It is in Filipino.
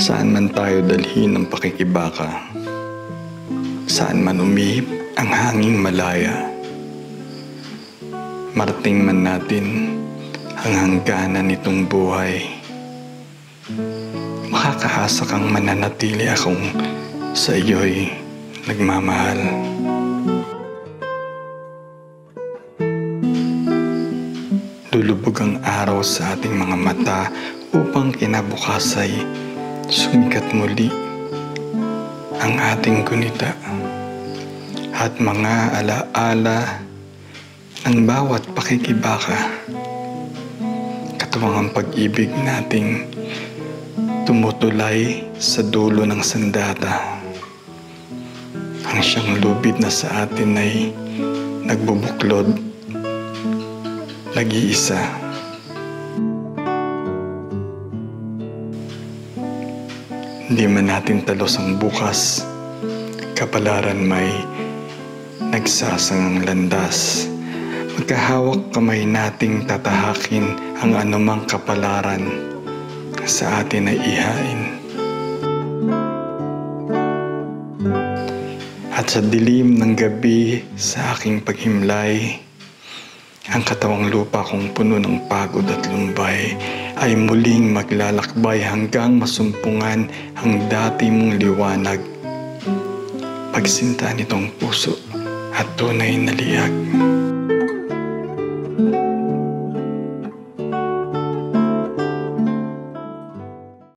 Saan man tayo dalhin ng pakikibaka, saan man umihip ang hanging malaya, marating man natin ang hangganan nitong buhay. Makakaasa kang mananatili akong sa iyo'y nagmamahal. Lulubog ang araw sa ating mga mata upang kinabukas ay sumikat muli ang ating gunita at mga alaala ng bawat pakikibaka. Katuwang ang pag-ibig nating tumutulay sa dulo ng sandata. Ang siyang lubid na sa atin ay nagbubuklod, nag-iisa. Hindi man natin talos ang bukas, kapalaran may nagsasangang landas. Magkahawak kamay nating tatahakin ang anumang kapalaran sa atin ay ihain. At sa dilim ng gabi sa aking paghimlay, ang katawang lupa kong puno ng pagod at lumbay ay muling maglalakbay hanggang masumpungan ang dati mong liwanag. Pagsinta nitong puso at tunay na liyag.